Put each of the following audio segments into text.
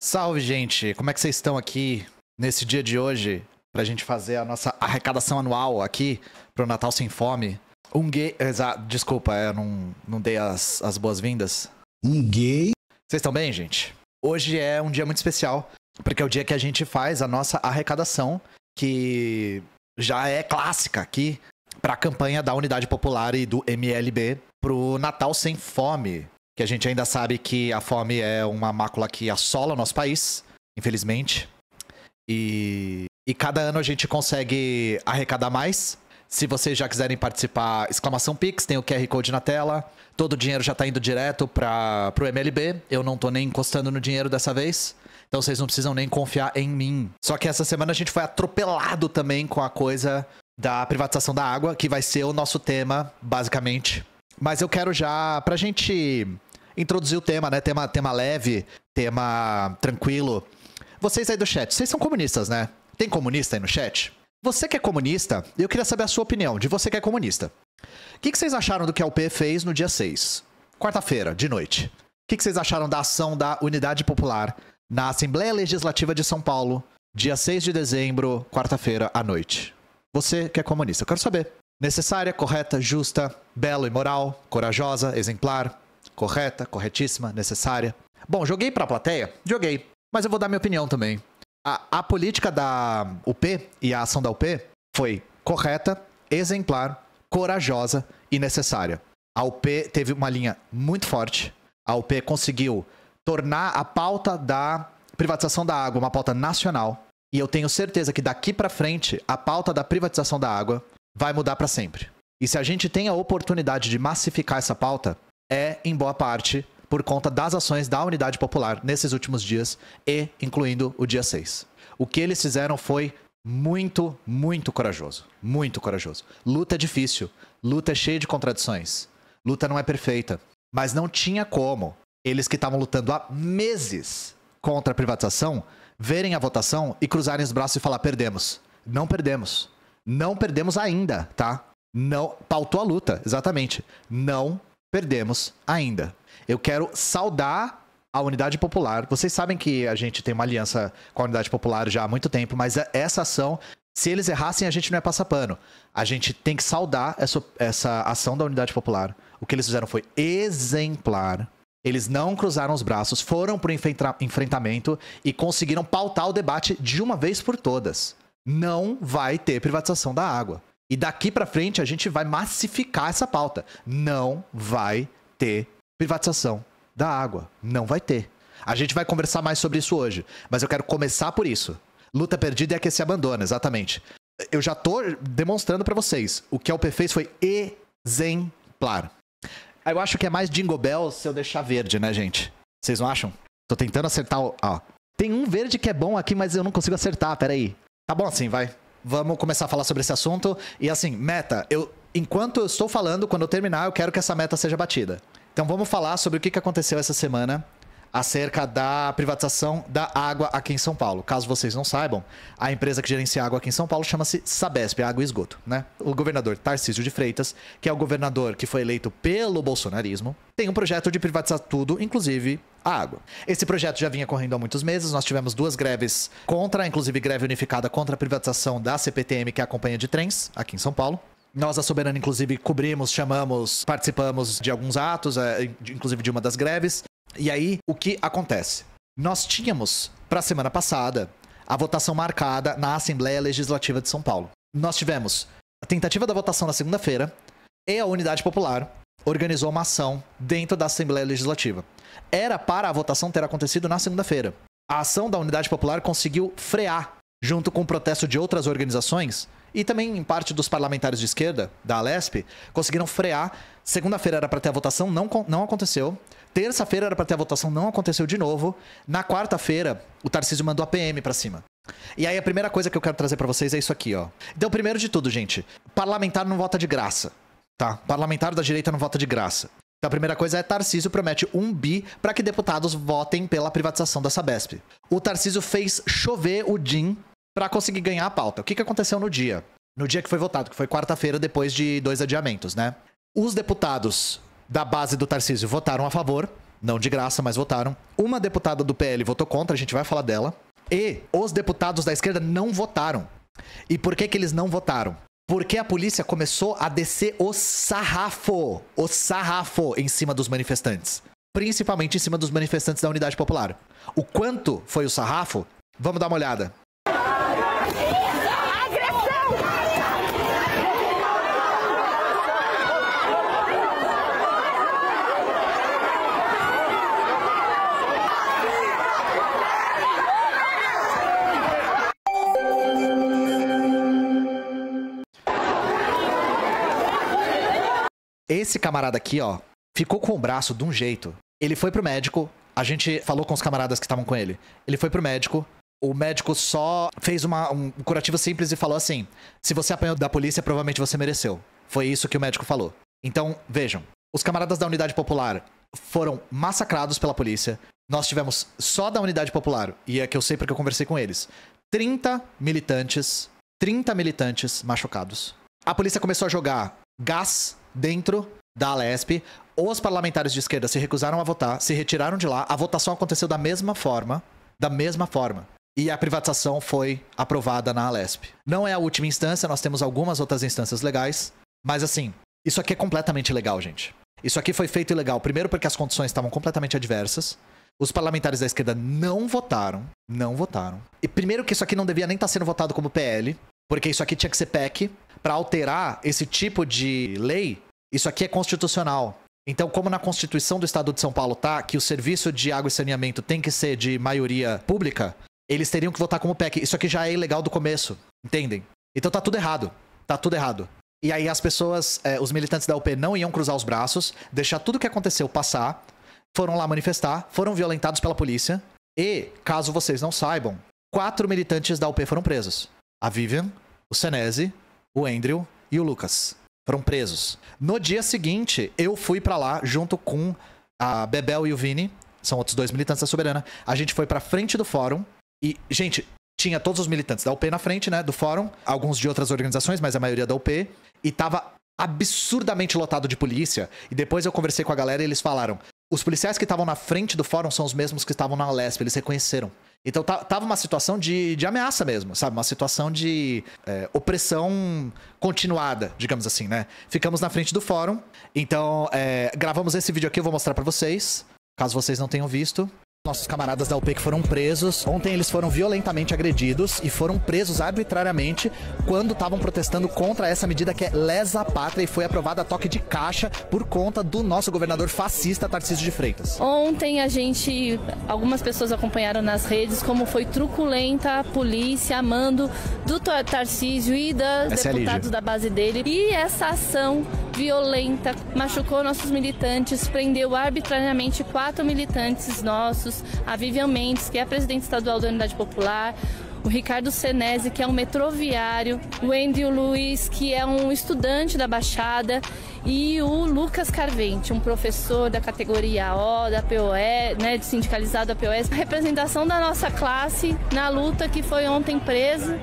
Salve, gente! Como é que vocês estão aqui nesse dia de hoje pra gente fazer a nossa arrecadação anual aqui pro Natal Sem Fome? Um gay. Desculpa, eu não, não dei as, as boas-vindas. Um gay. Vocês estão bem, gente? Hoje é um dia muito especial, porque é o dia que a gente faz a nossa arrecadação, que já é clássica aqui, para a campanha da Unidade Popular e do MLB pro Natal Sem Fome. Que a gente ainda sabe que a fome é uma mácula que assola o nosso país, infelizmente. E, e cada ano a gente consegue arrecadar mais. Se vocês já quiserem participar, exclamação Pix, tem o QR Code na tela. Todo o dinheiro já tá indo direto para o MLB. Eu não tô nem encostando no dinheiro dessa vez. Então vocês não precisam nem confiar em mim. Só que essa semana a gente foi atropelado também com a coisa da privatização da água, que vai ser o nosso tema, basicamente. Mas eu quero já, pra gente introduzir o tema, né? Tema, tema leve, tema tranquilo. Vocês aí do chat, vocês são comunistas, né? Tem comunista aí no chat? Você que é comunista, eu queria saber a sua opinião, de você que é comunista. O que, que vocês acharam do que a UP fez no dia 6? Quarta-feira, de noite. O que, que vocês acharam da ação da Unidade Popular na Assembleia Legislativa de São Paulo, dia 6 de dezembro, quarta-feira, à noite? Você que é comunista, eu quero saber. Necessária, correta, justa, belo e moral, corajosa, exemplar, correta, corretíssima, necessária. Bom, joguei pra plateia? Joguei. Mas eu vou dar minha opinião também. A, a política da UP e a ação da UP foi correta, exemplar, corajosa e necessária. A UP teve uma linha muito forte. A UP conseguiu tornar a pauta da privatização da água uma pauta nacional. E eu tenho certeza que daqui para frente a pauta da privatização da água vai mudar para sempre. E se a gente tem a oportunidade de massificar essa pauta, é em boa parte por conta das ações da Unidade Popular nesses últimos dias e incluindo o dia 6. O que eles fizeram foi muito, muito corajoso. Muito corajoso. Luta é difícil. Luta é cheia de contradições. Luta não é perfeita. Mas não tinha como eles que estavam lutando há meses contra a privatização verem a votação e cruzarem os braços e falar: perdemos. Não perdemos. Não perdemos ainda, tá? Não. Pautou a luta, exatamente. Não perdemos ainda. Eu quero saudar a Unidade Popular. Vocês sabem que a gente tem uma aliança com a Unidade Popular já há muito tempo, mas essa ação, se eles errassem, a gente não é passar pano. A gente tem que saudar essa, essa ação da Unidade Popular. O que eles fizeram foi exemplar. Eles não cruzaram os braços, foram para o enfrentamento e conseguiram pautar o debate de uma vez por todas. Não vai ter privatização da água. E daqui para frente a gente vai massificar essa pauta. Não vai ter privatização da água. Não vai ter. A gente vai conversar mais sobre isso hoje, mas eu quero começar por isso. Luta perdida é que se abandona, exatamente. Eu já tô demonstrando para vocês. O que a UP fez foi exemplar. Eu acho que é mais Jingle Bell se eu deixar verde, né, gente? Vocês não acham? Tô tentando acertar o. Ó. Tem um verde que é bom aqui, mas eu não consigo acertar. Peraí. Tá bom assim, vai. Vamos começar a falar sobre esse assunto. E assim, meta, eu. Enquanto eu estou falando, quando eu terminar, eu quero que essa meta seja batida. Então vamos falar sobre o que aconteceu essa semana acerca da privatização da água aqui em São Paulo. Caso vocês não saibam, a empresa que gerencia água aqui em São Paulo chama-se Sabesp, Água e Esgoto, né? O governador Tarcísio de Freitas, que é o governador que foi eleito pelo bolsonarismo, tem um projeto de privatizar tudo, inclusive a água. Esse projeto já vinha correndo há muitos meses, nós tivemos duas greves contra, inclusive greve unificada contra a privatização da CPTM, que é a companhia de trens aqui em São Paulo. Nós, a Soberana, inclusive, cobrimos, chamamos, participamos de alguns atos, é, inclusive de uma das greves. E aí, o que acontece? Nós tínhamos, para a semana passada, a votação marcada na Assembleia Legislativa de São Paulo. Nós tivemos a tentativa da votação na segunda-feira e a Unidade Popular organizou uma ação dentro da Assembleia Legislativa. Era para a votação ter acontecido na segunda-feira. A ação da Unidade Popular conseguiu frear, junto com o protesto de outras organizações, e também em parte dos parlamentares de esquerda, da Alesp, conseguiram frear. Segunda-feira era para ter a votação, não, não aconteceu. Terça-feira era para ter a votação, não aconteceu de novo. Na quarta-feira, o Tarcísio mandou a PM para cima. E aí a primeira coisa que eu quero trazer para vocês é isso aqui, ó. Então, primeiro de tudo, gente, parlamentar não vota de graça, tá? Parlamentar da direita não vota de graça. Então, a primeira coisa é Tarcísio promete um bi para que deputados votem pela privatização da Sabesp. O Tarcísio fez chover o DIN para conseguir ganhar a pauta. O que, que aconteceu no dia? No dia que foi votado, que foi quarta-feira, depois de dois adiamentos, né? Os deputados da base do Tarcísio votaram a favor, não de graça, mas votaram. Uma deputada do PL votou contra, a gente vai falar dela. E os deputados da esquerda não votaram. E por que, que eles não votaram? Porque a polícia começou a descer o sarrafo, o sarrafo em cima dos manifestantes. Principalmente em cima dos manifestantes da Unidade Popular. O quanto foi o sarrafo? Vamos dar uma olhada. Esse camarada aqui, ó, ficou com o braço de um jeito. Ele foi pro médico. A gente falou com os camaradas que estavam com ele. Ele foi pro médico. O médico só fez uma, um curativo simples e falou assim: se você apanhou da polícia, provavelmente você mereceu. Foi isso que o médico falou. Então, vejam: os camaradas da Unidade Popular foram massacrados pela polícia. Nós tivemos só da Unidade Popular, e é que eu sei porque eu conversei com eles, 30 militantes, 30 militantes machucados. A polícia começou a jogar gás dentro da Alesp. Os parlamentares de esquerda se recusaram a votar, se retiraram de lá. A votação aconteceu da mesma forma, da mesma forma. E a privatização foi aprovada na Alesp. Não é a última instância, nós temos algumas outras instâncias legais, mas assim, isso aqui é completamente ilegal, gente. Isso aqui foi feito ilegal, primeiro porque as condições estavam completamente adversas. Os parlamentares da esquerda não votaram, não votaram. E primeiro que isso aqui não devia nem estar sendo votado como PL, porque isso aqui tinha que ser PEC para alterar esse tipo de lei isso aqui é constitucional. Então, como na Constituição do Estado de São Paulo tá que o serviço de água e saneamento tem que ser de maioria pública, eles teriam que votar como PEC. Isso aqui já é ilegal do começo, entendem? Então tá tudo errado. Tá tudo errado. E aí as pessoas, é, os militantes da UP não iam cruzar os braços, deixar tudo o que aconteceu passar, foram lá manifestar, foram violentados pela polícia. E, caso vocês não saibam, quatro militantes da UP foram presos: a Vivian, o Senese, o Andrew e o Lucas foram presos. No dia seguinte, eu fui para lá junto com a Bebel e o Vini, são outros dois militantes da Soberana. A gente foi pra frente do fórum e, gente, tinha todos os militantes da UP na frente, né, do fórum, alguns de outras organizações, mas a maioria da UP, e tava absurdamente lotado de polícia. E depois eu conversei com a galera e eles falaram: os policiais que estavam na frente do fórum são os mesmos que estavam na Lesp, eles reconheceram. Então tava uma situação de, de ameaça mesmo, sabe? Uma situação de é, opressão continuada, digamos assim, né? Ficamos na frente do fórum. Então, é, gravamos esse vídeo aqui, eu vou mostrar para vocês, caso vocês não tenham visto. Nossos camaradas da UP que foram presos. Ontem eles foram violentamente agredidos e foram presos arbitrariamente quando estavam protestando contra essa medida que é lesa pátria e foi aprovada a toque de caixa por conta do nosso governador fascista Tarcísio de Freitas. Ontem a gente, algumas pessoas acompanharam nas redes como foi truculenta a polícia amando do Tarcísio e dos é deputados da base dele. E essa ação violenta machucou nossos militantes, prendeu arbitrariamente quatro militantes nossos a Vivian Mendes, que é a presidente estadual da Unidade Popular, o Ricardo Senese, que é um metroviário, o Andrew Luiz, que é um estudante da Baixada, e o Lucas Carvente, um professor da categoria O, da POE, né, sindicalizado da POS, representação da nossa classe na luta que foi ontem preso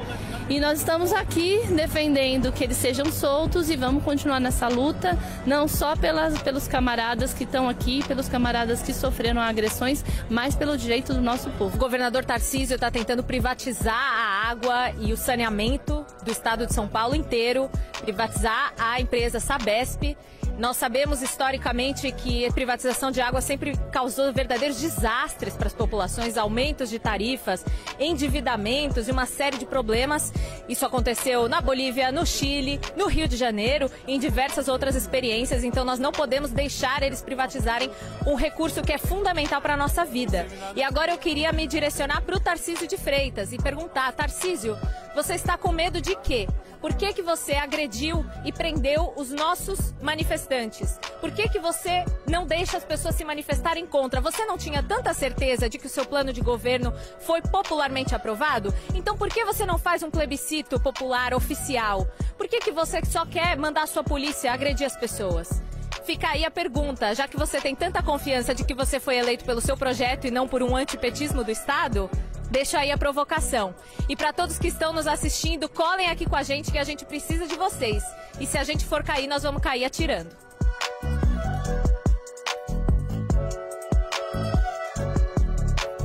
e nós estamos aqui defendendo que eles sejam soltos e vamos continuar nessa luta, não só pelas, pelos camaradas que estão aqui, pelos camaradas que sofreram agressões, mas pelo direito do nosso povo. O governador Tarcísio está tentando privatizar a água e o saneamento do estado de São Paulo inteiro, privatizar a empresa Sabesp. Nós sabemos historicamente que a privatização de água sempre causou verdadeiros desastres para as populações, aumentos de tarifas, endividamentos e uma série de problemas. Isso aconteceu na Bolívia, no Chile, no Rio de Janeiro, em diversas outras experiências. Então nós não podemos deixar eles privatizarem um recurso que é fundamental para a nossa vida. E agora eu queria me direcionar para o Tarcísio de Freitas e perguntar, Tarcísio, você está com medo de quê? Por que, que você agrediu e prendeu os nossos manifestantes? Por que, que você não deixa as pessoas se manifestarem contra? Você não tinha tanta certeza de que o seu plano de governo foi popularmente aprovado? Então por que você não faz um plebiscito popular oficial? Por que, que você só quer mandar a sua polícia agredir as pessoas? Fica aí a pergunta, já que você tem tanta confiança de que você foi eleito pelo seu projeto e não por um antipetismo do Estado, Deixa aí a provocação. E para todos que estão nos assistindo, colhem aqui com a gente que a gente precisa de vocês. E se a gente for cair, nós vamos cair atirando.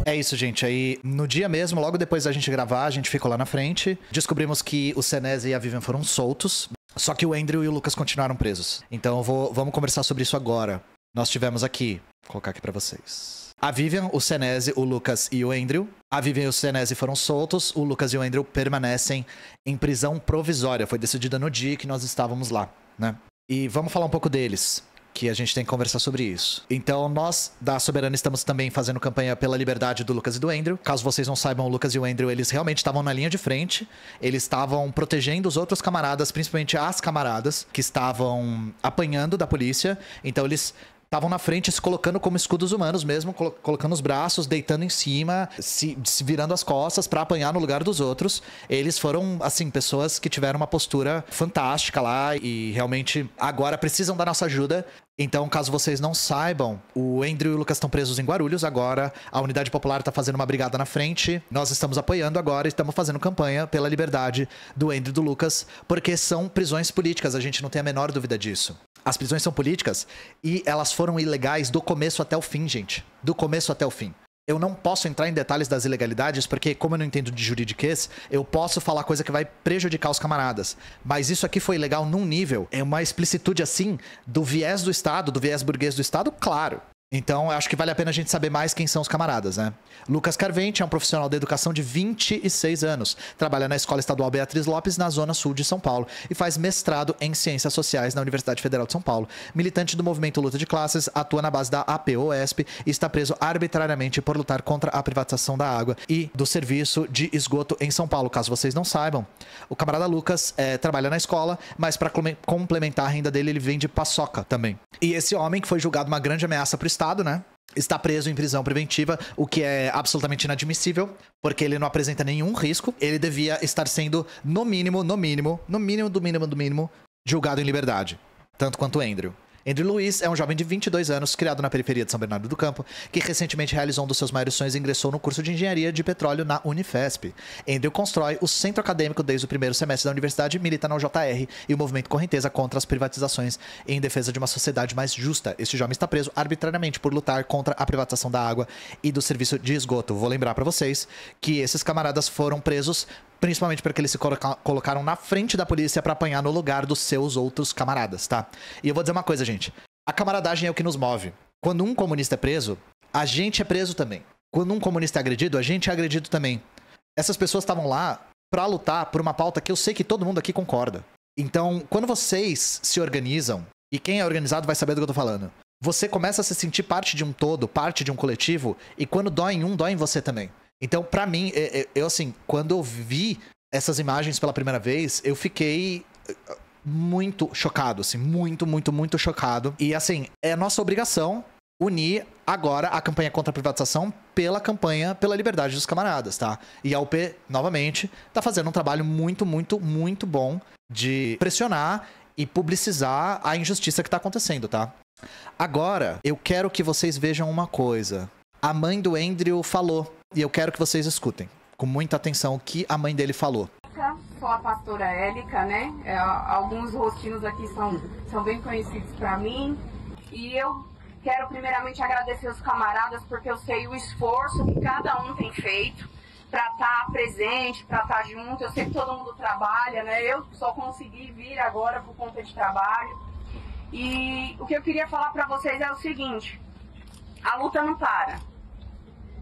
É isso, gente. Aí, no dia mesmo, logo depois da gente gravar, a gente ficou lá na frente. Descobrimos que o Senese e a Vivian foram soltos. Só que o Andrew e o Lucas continuaram presos. Então, vou, vamos conversar sobre isso agora. Nós tivemos aqui, vou colocar aqui para vocês. A Vivian, o Senese, o Lucas e o Andrew. A Vivian e o Senese foram soltos, o Lucas e o Andrew permanecem em prisão provisória. Foi decidida no dia que nós estávamos lá, né? E vamos falar um pouco deles que a gente tem que conversar sobre isso. Então, nós da Soberana estamos também fazendo campanha pela liberdade do Lucas e do Andrew. Caso vocês não saibam, o Lucas e o Andrew, eles realmente estavam na linha de frente. Eles estavam protegendo os outros camaradas, principalmente as camaradas que estavam apanhando da polícia. Então, eles estavam na frente se colocando como escudos humanos mesmo, colo colocando os braços, deitando em cima, se, se virando as costas para apanhar no lugar dos outros. Eles foram, assim, pessoas que tiveram uma postura fantástica lá e realmente agora precisam da nossa ajuda. Então, caso vocês não saibam, o Andrew e o Lucas estão presos em Guarulhos agora. A Unidade Popular está fazendo uma brigada na frente. Nós estamos apoiando agora e estamos fazendo campanha pela liberdade do Andrew e do Lucas, porque são prisões políticas, a gente não tem a menor dúvida disso. As prisões são políticas e elas foram ilegais do começo até o fim, gente. Do começo até o fim. Eu não posso entrar em detalhes das ilegalidades, porque, como eu não entendo de juridiquês, eu posso falar coisa que vai prejudicar os camaradas. Mas isso aqui foi legal num nível, é uma explicitude assim, do viés do Estado, do viés burguês do Estado, claro. Então, acho que vale a pena a gente saber mais quem são os camaradas, né? Lucas Carvente é um profissional da educação de 26 anos. Trabalha na Escola Estadual Beatriz Lopes, na Zona Sul de São Paulo, e faz mestrado em Ciências Sociais na Universidade Federal de São Paulo. Militante do movimento Luta de Classes, atua na base da APOSP e está preso arbitrariamente por lutar contra a privatização da água e do serviço de esgoto em São Paulo. Caso vocês não saibam, o camarada Lucas é, trabalha na escola, mas para complementar a renda dele, ele vende paçoca também. E esse homem que foi julgado uma grande ameaça para o Né? Está preso em prisão preventiva, o que é absolutamente inadmissível, porque ele não apresenta nenhum risco. Ele devia estar sendo, no mínimo, no mínimo, no mínimo do mínimo do mínimo, julgado em liberdade. Tanto quanto Andrew. Andrew Luiz é um jovem de 22 anos, criado na periferia de São Bernardo do Campo, que recentemente realizou um dos seus maiores sonhos e ingressou no curso de engenharia de petróleo na Unifesp. Andrew constrói o centro acadêmico desde o primeiro semestre da universidade, milita na UJR e o movimento Correnteza contra as privatizações em defesa de uma sociedade mais justa. Este jovem está preso arbitrariamente por lutar contra a privatização da água e do serviço de esgoto. Vou lembrar para vocês que esses camaradas foram presos principalmente porque eles se coloca colocaram na frente da polícia para apanhar no lugar dos seus outros camaradas, tá? E eu vou dizer uma coisa, gente. A camaradagem é o que nos move. Quando um comunista é preso, a gente é preso também. Quando um comunista é agredido, a gente é agredido também. Essas pessoas estavam lá para lutar por uma pauta que eu sei que todo mundo aqui concorda. Então, quando vocês se organizam, e quem é organizado vai saber do que eu tô falando, você começa a se sentir parte de um todo, parte de um coletivo, e quando dói em um, dói em você também. Então, para mim, é, é, eu assim, quando eu vi essas imagens pela primeira vez, eu fiquei uh, muito chocado, assim, muito, muito, muito chocado. E assim, é nossa obrigação unir agora a campanha contra a privatização pela campanha pela liberdade dos camaradas, tá? E a UP, novamente, tá fazendo um trabalho muito, muito, muito bom de pressionar e publicizar a injustiça que tá acontecendo, tá? Agora, eu quero que vocês vejam uma coisa. A mãe do Andrew falou e eu quero que vocês escutem com muita atenção o que a mãe dele falou. Sou a pastora Élica, né? É, alguns rostinhos aqui são, são bem conhecidos para mim. E eu quero primeiramente agradecer os camaradas porque eu sei o esforço que cada um tem feito para estar tá presente, para estar tá junto. Eu sei que todo mundo trabalha, né? Eu só consegui vir agora por conta de trabalho. E o que eu queria falar para vocês é o seguinte: a luta não para.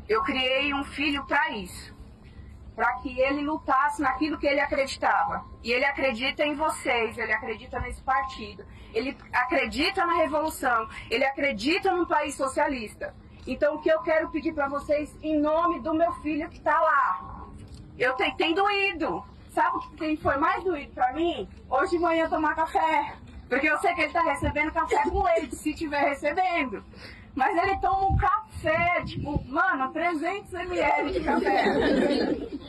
Eu criei um filho para isso, para que ele lutasse naquilo que ele acreditava. E ele acredita em vocês, ele acredita nesse partido, ele acredita na revolução, ele acredita num país socialista. Então, o que eu quero pedir para vocês, em nome do meu filho que está lá, eu tenho, tem doído. Sabe quem foi mais doído para mim? Hoje de manhã tomar café. Porque eu sei que ele está recebendo café com leite, se estiver recebendo. Mas ele toma um café, tipo, mano, 300 ml de café.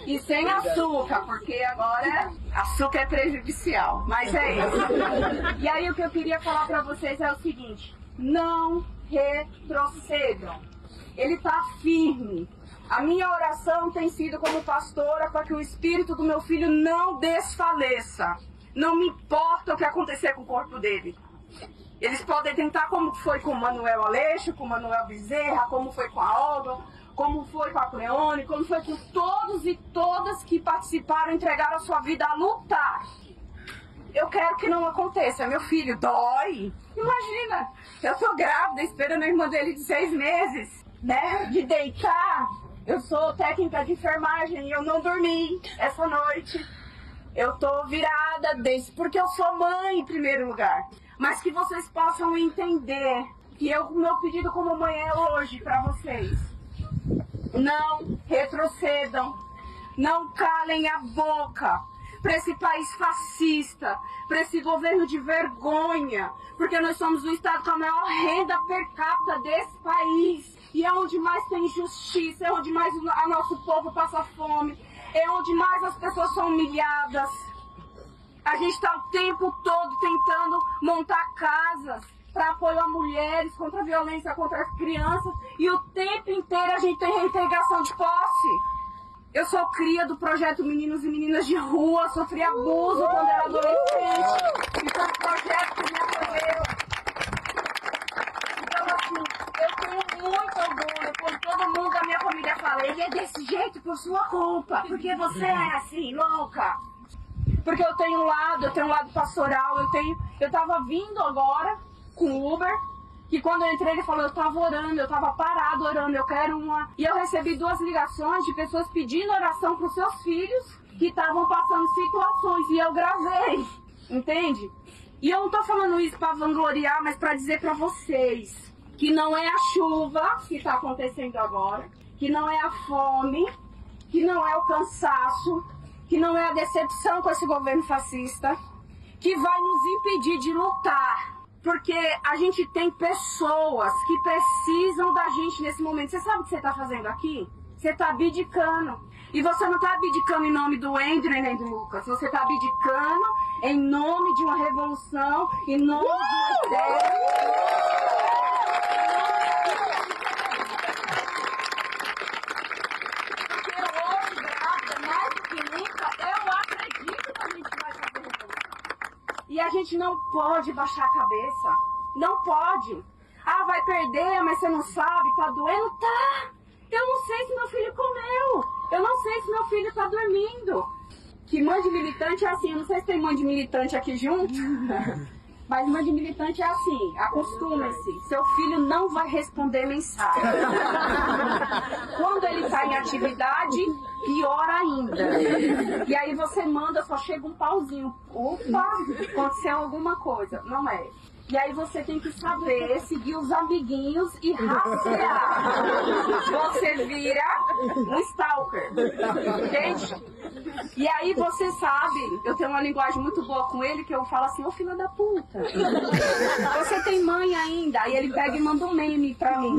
E sem açúcar, porque agora açúcar é prejudicial. Mas é isso. E aí o que eu queria falar para vocês é o seguinte: não retrocedam. Ele tá firme. A minha oração tem sido como pastora para que o espírito do meu filho não desfaleça. Não me importa o que acontecer com o corpo dele. Eles podem tentar como foi com o Manuel Aleixo, com o Manuel Bezerra, como foi com a Olga, como foi com a Cleone, como foi com todos e todas que participaram, entregaram a sua vida a lutar. Eu quero que não aconteça. Meu filho dói. Imagina, eu tô grávida, esperando a irmã dele de seis meses, né? De deitar. Eu sou técnica de enfermagem e eu não dormi essa noite. Eu tô virada desse, porque eu sou mãe em primeiro lugar. Mas que vocês possam entender que eu, meu pedido como mãe é hoje para vocês não retrocedam, não calem a boca para esse país fascista, para esse governo de vergonha, porque nós somos o estado com a maior renda per capita desse país. E é onde mais tem injustiça, é onde mais o nosso povo passa fome, é onde mais as pessoas são humilhadas. A gente está o tempo todo tentando montar casas para apoio a mulheres, contra a violência contra as crianças, e o tempo inteiro a gente tem reintegração de posse. Eu sou cria do projeto Meninos e Meninas de Rua, sofri abuso quando era adolescente, e foi um projeto que me acolheu. Então, assim, eu tenho muito orgulho quando todo mundo da minha família fala, ele é desse jeito por sua culpa, porque você é assim, louca. Porque eu tenho um lado, eu tenho um lado pastoral, eu tenho. Eu tava vindo agora com o Uber. Que quando eu entrei, ele falou: Eu tava orando, eu tava parado orando, eu quero uma. E eu recebi duas ligações de pessoas pedindo oração para os seus filhos que estavam passando situações. E eu gravei, entende? E eu não tô falando isso para vangloriar, mas para dizer para vocês que não é a chuva que está acontecendo agora, que não é a fome, que não é o cansaço, que não é a decepção com esse governo fascista, que vai nos impedir de lutar porque a gente tem pessoas que precisam da gente nesse momento. Você sabe o que você está fazendo aqui? Você está abdicando. E você não está abdicando em nome do Andrew nem do Lucas. Você está abdicando em nome de uma revolução, em nome uh! de uma ideia. E a gente não pode baixar a cabeça. Não pode. Ah, vai perder, mas você não sabe, tá doendo? Tá! Eu não sei se meu filho comeu. Eu não sei se meu filho tá dormindo. Que mãe de militante é assim. Eu não sei se tem mãe de militante aqui junto. Mas mãe de militante é assim, acostume-se. Seu filho não vai responder mensagem. Quando ele está em atividade, pior ainda. E aí você manda, só chega um pauzinho. Opa, aconteceu alguma coisa. Não é. E aí você tem que saber seguir os amiguinhos e rastrear. Você vira um stalker. Entende? E aí você sabe, eu tenho uma linguagem muito boa com ele que eu falo assim, ô filho da puta. Você tem mãe ainda? Aí ele pega e manda um meme pra mim.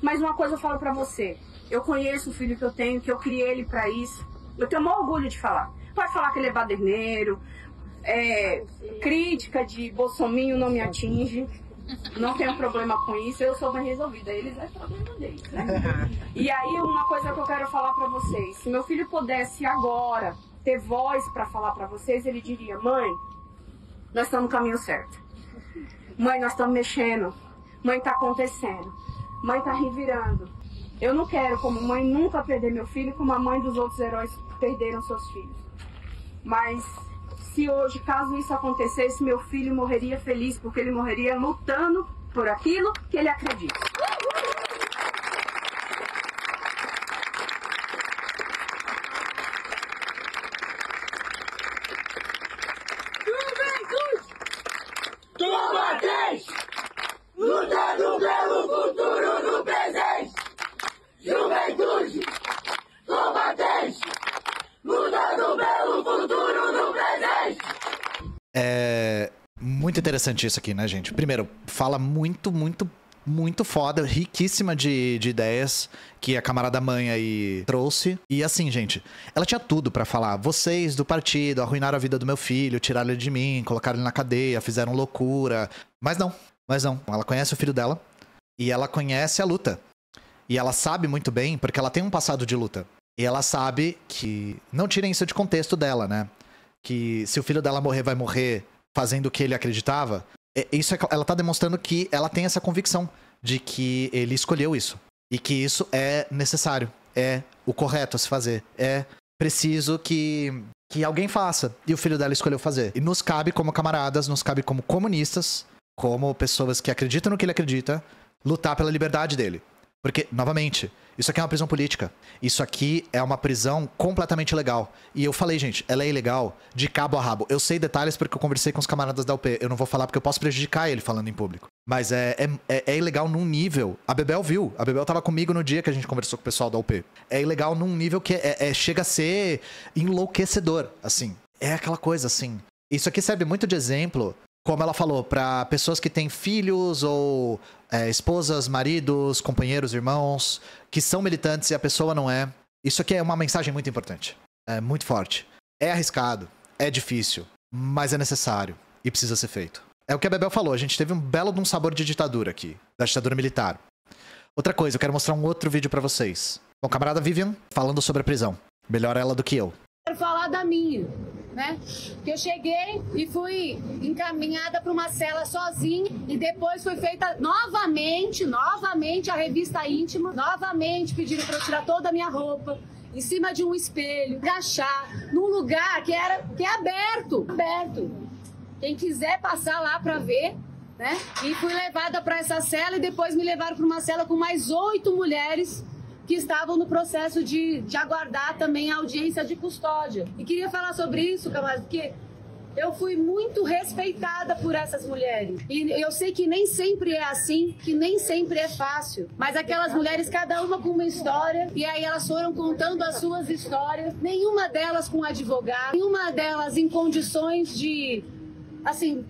Mas uma coisa eu falo pra você. Eu conheço o filho que eu tenho, que eu criei ele pra isso. Eu tenho maior orgulho de falar. Pode falar que ele é baderneiro, é, crítica de Bolsonaro não me atinge. Não tenho problema com isso, eu sou bem resolvida. Eles é problema deles, né? E aí, uma coisa que eu quero falar para vocês: se meu filho pudesse agora ter voz para falar para vocês, ele diria: Mãe, nós estamos no caminho certo. Mãe, nós estamos mexendo. Mãe, está acontecendo. Mãe, está revirando. Eu não quero, como mãe, nunca perder meu filho como a mãe dos outros heróis perderam seus filhos. Mas se hoje, caso isso acontecesse, meu filho morreria feliz, porque ele morreria lutando por aquilo que ele acredita. Interessante isso aqui, né, gente? Primeiro, fala muito, muito, muito foda, riquíssima de, de ideias que a camarada mãe aí trouxe. E assim, gente, ela tinha tudo para falar. Vocês do partido arruinaram a vida do meu filho, tiraram ele de mim, colocaram ele na cadeia, fizeram loucura. Mas não, mas não. Ela conhece o filho dela e ela conhece a luta. E ela sabe muito bem, porque ela tem um passado de luta. E ela sabe que. Não tirem isso de contexto dela, né? Que se o filho dela morrer, vai morrer fazendo o que ele acreditava, é, isso é, ela tá demonstrando que ela tem essa convicção de que ele escolheu isso. E que isso é necessário, é o correto a se fazer, é preciso que que alguém faça. E o filho dela escolheu fazer. E nos cabe como camaradas, nos cabe como comunistas, como pessoas que acreditam no que ele acredita, lutar pela liberdade dele. Porque, novamente, isso aqui é uma prisão política. Isso aqui é uma prisão completamente ilegal. E eu falei, gente, ela é ilegal de cabo a rabo. Eu sei detalhes porque eu conversei com os camaradas da UP. Eu não vou falar porque eu posso prejudicar ele falando em público. Mas é, é, é, é ilegal num nível. A Bebel viu. A Bebel tava comigo no dia que a gente conversou com o pessoal da UP. É ilegal num nível que é, é, chega a ser enlouquecedor, assim. É aquela coisa, assim. Isso aqui serve muito de exemplo como ela falou, para pessoas que têm filhos ou é, esposas, maridos, companheiros, irmãos, que são militantes e a pessoa não é. Isso aqui é uma mensagem muito importante. É muito forte. É arriscado, é difícil, mas é necessário e precisa ser feito. É o que a Bebel falou, a gente teve um belo de um sabor de ditadura aqui, da ditadura militar. Outra coisa, eu quero mostrar um outro vídeo para vocês. Bom, camarada Vivian falando sobre a prisão. Melhor ela do que eu. Quero falar da minha né? Que eu cheguei e fui encaminhada para uma cela sozinha e depois foi feita novamente, novamente a revista íntima, novamente pediram para eu tirar toda a minha roupa em cima de um espelho, agachar num lugar que era que é aberto, aberto. Quem quiser passar lá para ver, né? E fui levada para essa cela e depois me levaram para uma cela com mais oito mulheres que estavam no processo de, de aguardar também a audiência de custódia. E queria falar sobre isso, Camargo, porque eu fui muito respeitada por essas mulheres. E eu sei que nem sempre é assim, que nem sempre é fácil. Mas aquelas mulheres, cada uma com uma história, e aí elas foram contando as suas histórias, nenhuma delas com advogado, nenhuma delas em condições de, assim,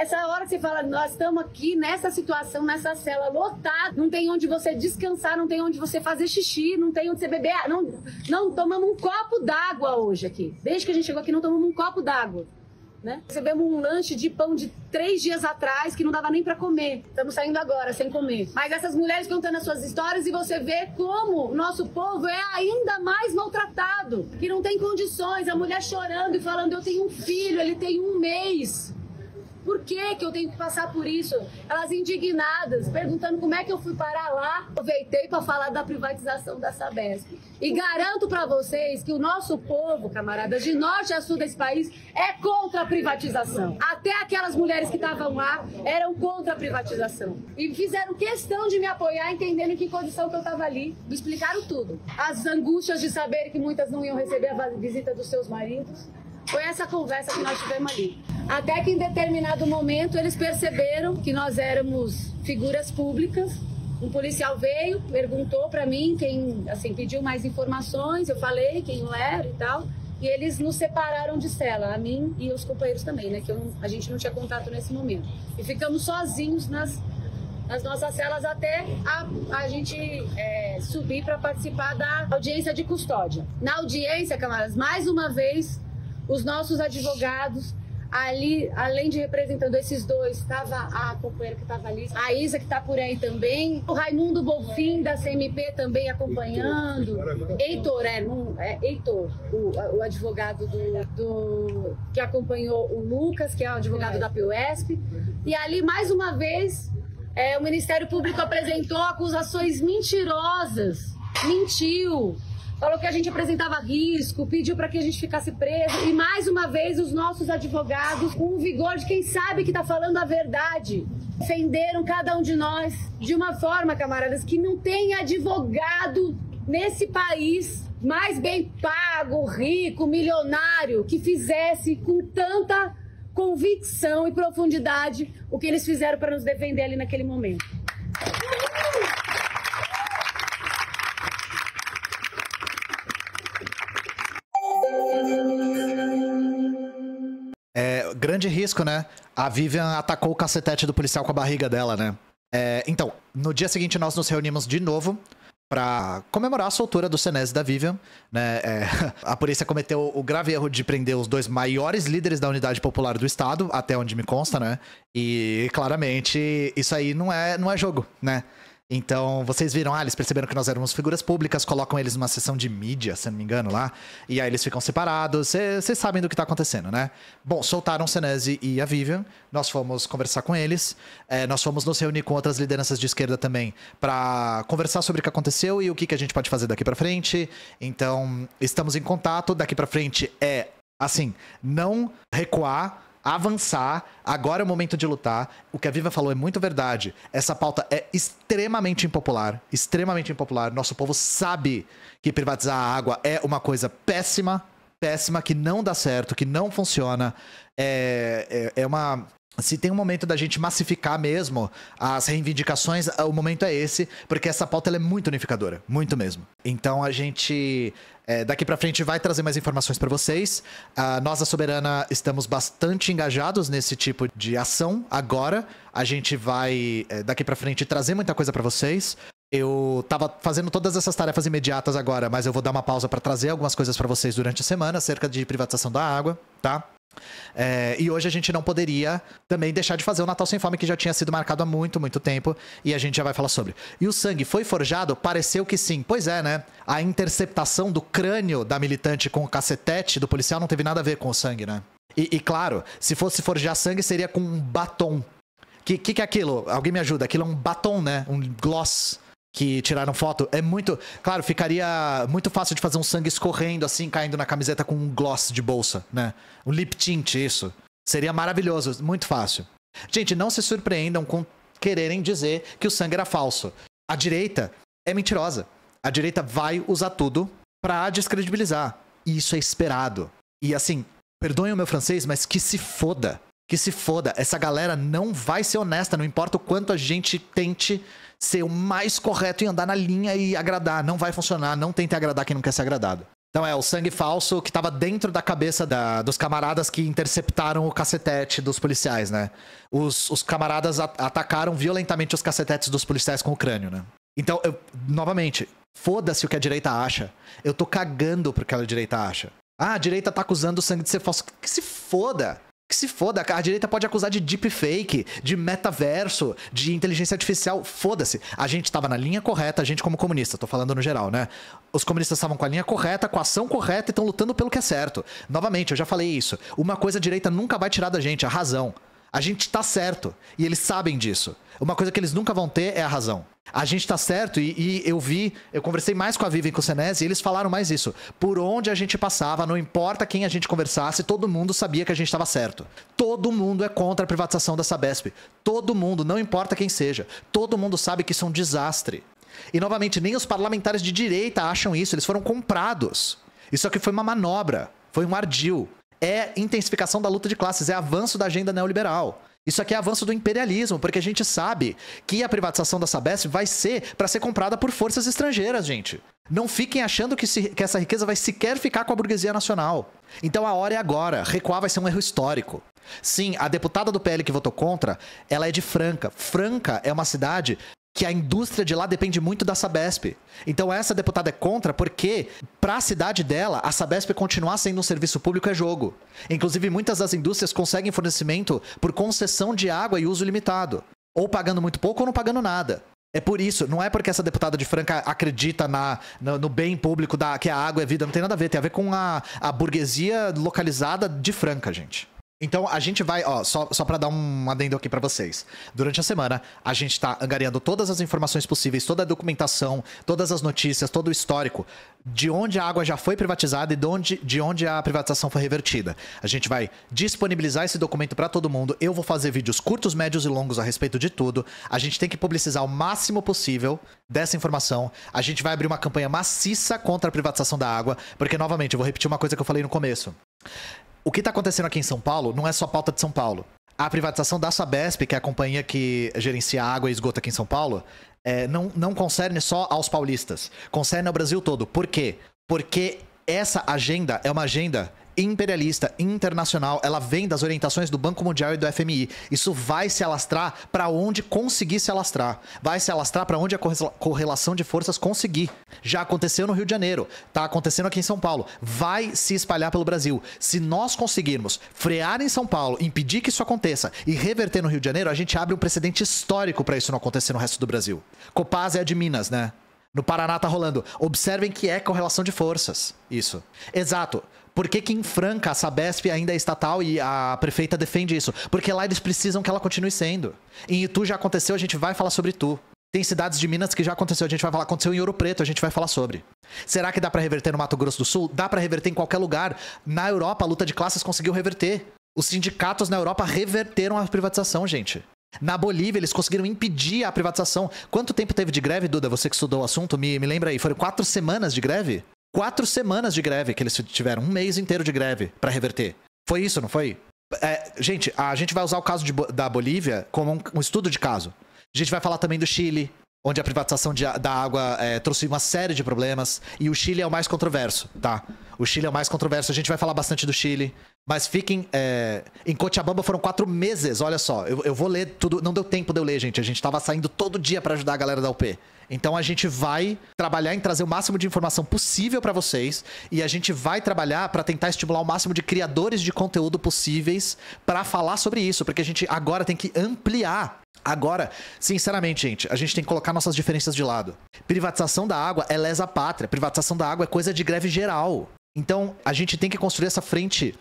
essa hora que você fala, nós estamos aqui nessa situação, nessa cela lotada, não tem onde você descansar, não tem onde você fazer xixi, não tem onde você beber. Não, não tomamos um copo d'água hoje aqui. Desde que a gente chegou aqui, não tomamos um copo d'água. Né? Recebemos um lanche de pão de três dias atrás que não dava nem para comer. Estamos saindo agora sem comer. Mas essas mulheres contando as suas histórias e você vê como nosso povo é ainda mais maltratado, que não tem condições. A mulher chorando e falando: Eu tenho um filho, ele tem um mês. Por que, que eu tenho que passar por isso? Elas indignadas, perguntando como é que eu fui parar lá. Aproveitei para falar da privatização da Sabesp. E garanto para vocês que o nosso povo, camaradas, de norte a sul desse país, é contra a privatização. Até aquelas mulheres que estavam lá eram contra a privatização. E fizeram questão de me apoiar, entendendo em que condição que eu estava ali. Me explicaram tudo. As angústias de saber que muitas não iam receber a visita dos seus maridos foi essa conversa que nós tivemos ali. Até que em determinado momento eles perceberam que nós éramos figuras públicas. Um policial veio, perguntou para mim quem, assim, pediu mais informações, eu falei quem eu era e tal. E eles nos separaram de cela, a mim e os companheiros também, né? Que eu, a gente não tinha contato nesse momento. E ficamos sozinhos nas, nas nossas celas até a, a gente é, subir para participar da audiência de custódia. Na audiência, camaradas, mais uma vez os nossos advogados ali, além de representando esses dois, estava a companheira que estava ali, a Isa que está por aí também, o Raimundo Bolfin da CMP também acompanhando, Heitor, é, é Heitor, o, o advogado do, do, que acompanhou o Lucas, que é o advogado da PUESP, e ali mais uma vez é, o Ministério Público apresentou acusações mentirosas, mentiu, falou que a gente apresentava risco, pediu para que a gente ficasse preso e mais uma vez os nossos advogados, com o vigor de quem sabe que está falando a verdade, defenderam cada um de nós de uma forma, camaradas, que não tem advogado nesse país mais bem pago, rico, milionário, que fizesse com tanta convicção e profundidade o que eles fizeram para nos defender ali naquele momento. Grande risco, né? A Vivian atacou o cacetete do policial com a barriga dela, né? É, então, no dia seguinte nós nos reunimos de novo para comemorar a soltura do Senese da Vivian. Né? É, a polícia cometeu o grave erro de prender os dois maiores líderes da unidade popular do estado, até onde me consta, né? E claramente isso aí não é, não é jogo, né? Então, vocês viram, ah, eles perceberam que nós éramos figuras públicas, colocam eles numa sessão de mídia, se não me engano, lá, e aí eles ficam separados. Vocês sabem do que tá acontecendo, né? Bom, soltaram Senese e a Vivian, nós fomos conversar com eles, é, nós fomos nos reunir com outras lideranças de esquerda também para conversar sobre o que aconteceu e o que, que a gente pode fazer daqui para frente. Então, estamos em contato, daqui para frente é, assim, não recuar avançar. Agora é o momento de lutar. O que a Viva falou é muito verdade. Essa pauta é extremamente impopular. Extremamente impopular. Nosso povo sabe que privatizar a água é uma coisa péssima. Péssima, que não dá certo, que não funciona. É, é, é uma se tem um momento da gente massificar mesmo as reivindicações, o momento é esse, porque essa pauta é muito unificadora, muito mesmo. Então a gente é, daqui para frente vai trazer mais informações para vocês. Uh, nós, a Soberana, estamos bastante engajados nesse tipo de ação. Agora a gente vai é, daqui para frente trazer muita coisa para vocês. Eu tava fazendo todas essas tarefas imediatas agora, mas eu vou dar uma pausa para trazer algumas coisas para vocês durante a semana acerca de privatização da água, tá? É, e hoje a gente não poderia também deixar de fazer o Natal Sem Fome, que já tinha sido marcado há muito, muito tempo, e a gente já vai falar sobre. E o sangue foi forjado? Pareceu que sim. Pois é, né? A interceptação do crânio da militante com o cacetete do policial não teve nada a ver com o sangue, né? E, e claro, se fosse forjar sangue, seria com um batom. O que, que, que é aquilo? Alguém me ajuda? Aquilo é um batom, né? Um gloss que tiraram foto, é muito. Claro, ficaria muito fácil de fazer um sangue escorrendo assim, caindo na camiseta com um gloss de bolsa, né? Um lip tint, isso. Seria maravilhoso, muito fácil. Gente, não se surpreendam com quererem dizer que o sangue era falso. A direita é mentirosa. A direita vai usar tudo para descredibilizar. E isso é esperado. E assim, perdoem o meu francês, mas que se foda. Que se foda. Essa galera não vai ser honesta, não importa o quanto a gente tente ser o mais correto e andar na linha e agradar. Não vai funcionar, não tente agradar quem não quer ser agradado. Então é o sangue falso que estava dentro da cabeça da, dos camaradas que interceptaram o cacetete dos policiais, né? Os, os camaradas atacaram violentamente os cacetetes dos policiais com o crânio, né? Então, eu, novamente, foda-se o que a direita acha. Eu tô cagando pro que a direita acha. Ah, a direita tá acusando o sangue de ser falso. Que se foda! Que se foda, a direita pode acusar de deepfake, de metaverso, de inteligência artificial. Foda-se. A gente tava na linha correta, a gente como comunista, tô falando no geral, né? Os comunistas estavam com a linha correta, com a ação correta e estão lutando pelo que é certo. Novamente, eu já falei isso. Uma coisa a direita nunca vai tirar da gente, a razão. A gente tá certo. E eles sabem disso. Uma coisa que eles nunca vão ter é a razão. A gente tá certo e, e eu vi, eu conversei mais com a Vivi e com o Senese e eles falaram mais isso. Por onde a gente passava, não importa quem a gente conversasse, todo mundo sabia que a gente estava certo. Todo mundo é contra a privatização da Sabesp. Todo mundo, não importa quem seja. Todo mundo sabe que isso é um desastre. E novamente, nem os parlamentares de direita acham isso, eles foram comprados. Isso aqui foi uma manobra, foi um ardil é intensificação da luta de classes, é avanço da agenda neoliberal. Isso aqui é avanço do imperialismo, porque a gente sabe que a privatização da Sabesp vai ser para ser comprada por forças estrangeiras, gente. Não fiquem achando que, se, que, essa riqueza vai sequer ficar com a burguesia nacional. Então a hora é agora. Recuar vai ser um erro histórico. Sim, a deputada do PL que votou contra, ela é de Franca. Franca é uma cidade que a indústria de lá depende muito da Sabesp. Então essa deputada é contra porque para a cidade dela, a Sabesp continuar sendo um serviço público é jogo. Inclusive muitas das indústrias conseguem fornecimento por concessão de água e uso limitado, ou pagando muito pouco ou não pagando nada. É por isso, não é porque essa deputada de Franca acredita na, no, no, bem público da que a água é vida, não tem nada a ver, tem a ver com a, a burguesia localizada de Franca, gente. Então a gente vai, ó, só, só para dar um adendo aqui para vocês. Durante a semana, a gente está angariando todas as informações possíveis, toda a documentação, todas as notícias, todo o histórico de onde a água já foi privatizada e de onde, de onde a privatização foi revertida. A gente vai disponibilizar esse documento para todo mundo. Eu vou fazer vídeos curtos, médios e longos a respeito de tudo. A gente tem que publicizar o máximo possível dessa informação. A gente vai abrir uma campanha maciça contra a privatização da água, porque novamente eu vou repetir uma coisa que eu falei no começo o que está acontecendo aqui em São Paulo não é só pauta de São Paulo. A privatização da Sabesp, que é a companhia que gerencia água e esgoto aqui em São Paulo, é, não, não concerne só aos paulistas, concerne ao Brasil todo. Por quê? Porque essa agenda é uma agenda imperialista, internacional, ela vem das orientações do Banco Mundial e do FMI. Isso vai se alastrar para onde conseguir se alastrar. Vai se alastrar para onde a correlação de forças conseguir. Já aconteceu no Rio de Janeiro, tá acontecendo aqui em São Paulo. Vai se espalhar pelo Brasil. Se nós conseguirmos frear em São Paulo, impedir que isso aconteça e reverter no Rio de Janeiro, a gente abre um precedente histórico para isso não acontecer no resto do Brasil. Copaz é a de Minas, né? No Paraná tá rolando. Observem que é correlação de forças. Isso. Exato. Por que, que em Franca a Sabesp ainda é estatal e a prefeita defende isso? Porque lá eles precisam que ela continue sendo. Em Itu já aconteceu, a gente vai falar sobre Itu. Tem cidades de Minas que já aconteceu, a gente vai falar, aconteceu em Ouro Preto, a gente vai falar sobre. Será que dá para reverter no Mato Grosso do Sul? Dá para reverter em qualquer lugar. Na Europa, a luta de classes conseguiu reverter. Os sindicatos na Europa reverteram a privatização, gente. Na Bolívia, eles conseguiram impedir a privatização. Quanto tempo teve de greve, Duda? Você que estudou o assunto, me, me lembra aí. Foram quatro semanas de greve? Quatro semanas de greve que eles tiveram. Um mês inteiro de greve para reverter. Foi isso, não foi? É, gente, a gente vai usar o caso de, da Bolívia como um, um, estudo de caso. A gente vai falar também do Chile, onde a privatização de, da água é, trouxe uma série de problemas. E o Chile é o mais controverso, tá? O Chile é o mais controverso. A gente vai falar bastante do Chile. Mas fiquem. É... Em Cochabamba foram quatro meses, olha só. Eu, eu, vou ler tudo. Não deu tempo de eu ler, gente. A gente tava saindo todo dia para ajudar a galera da UP. Então a gente vai trabalhar em trazer o máximo de informação possível para vocês e a gente vai trabalhar para tentar estimular o máximo de criadores de conteúdo possíveis para falar sobre isso, porque a gente agora tem que ampliar Agora, sinceramente, gente, a gente tem que colocar nossas diferenças de lado. Privatização da água é lesa pátria. Privatização da água é coisa de greve geral. Então, a gente tem que construir essa frente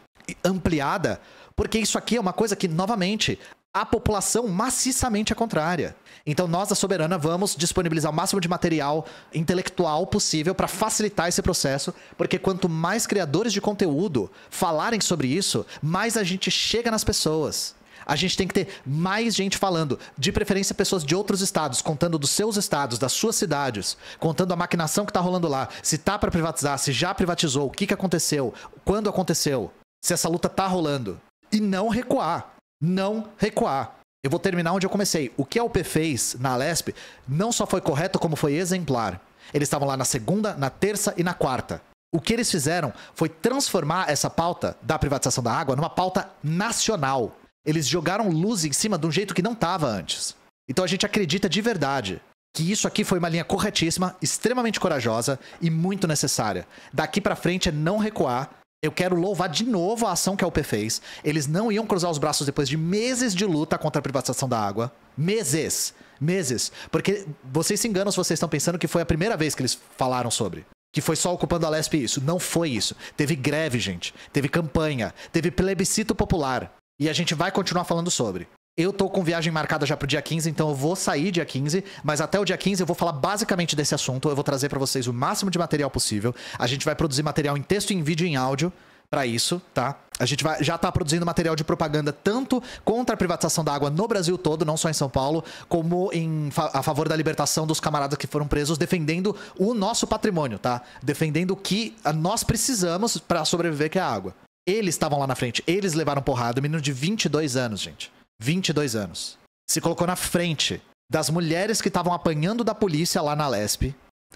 ampliada, porque isso aqui é uma coisa que, novamente, a população maciçamente é contrária. Então, nós da Soberana vamos disponibilizar o máximo de material intelectual possível para facilitar esse processo, porque quanto mais criadores de conteúdo falarem sobre isso, mais a gente chega nas pessoas. A gente tem que ter mais gente falando, de preferência pessoas de outros estados, contando dos seus estados, das suas cidades, contando a maquinação que está rolando lá, se tá para privatizar, se já privatizou, o que, que aconteceu, quando aconteceu se essa luta tá rolando. E não recuar. Não recuar. Eu vou terminar onde eu comecei. O que a UP fez na Alesp não só foi correto, como foi exemplar. Eles estavam lá na segunda, na terça e na quarta. O que eles fizeram foi transformar essa pauta da privatização da água numa pauta nacional. Eles jogaram luz em cima de um jeito que não estava antes. Então a gente acredita de verdade que isso aqui foi uma linha corretíssima, extremamente corajosa e muito necessária. Daqui para frente é não recuar, eu quero louvar de novo a ação que a UP fez. Eles não iam cruzar os braços depois de meses de luta contra a privatização da água. Meses. Meses. Porque vocês se enganam se vocês estão pensando que foi a primeira vez que eles falaram sobre. Que foi só ocupando a Lesp isso. Não foi isso. Teve greve, gente. Teve campanha. Teve plebiscito popular. E a gente vai continuar falando sobre. Eu tô com viagem marcada já pro dia 15, então eu vou sair dia 15, mas até o dia 15 eu vou falar basicamente desse assunto. Eu vou trazer para vocês o máximo de material possível. A gente vai produzir material em texto, em vídeo e em áudio para isso, tá? A gente vai, já está produzindo material de propaganda tanto contra a privatização da água no Brasil todo, não só em São Paulo, como em, a favor da libertação dos camaradas que foram presos, defendendo o nosso patrimônio, tá? Defendendo o que nós precisamos para sobreviver, que é a água. Eles estavam lá na frente, eles levaram porrada, menino de 22 anos, gente. 22 anos. Se colocou na frente das mulheres que estavam apanhando da polícia lá na Lesp.